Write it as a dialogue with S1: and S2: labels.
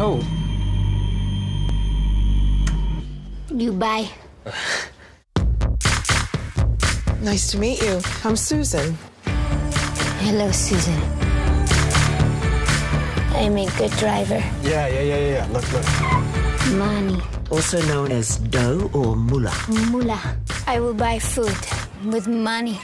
S1: Oh,
S2: You bye.
S3: Nice to meet you. I'm Susan.
S2: Hello, Susan. I'm a good driver.
S1: yeah, yeah, yeah, yeah, yeah. Look, look.
S2: Money.
S4: also known as dough or mullah.
S2: Mula. I will buy food with money.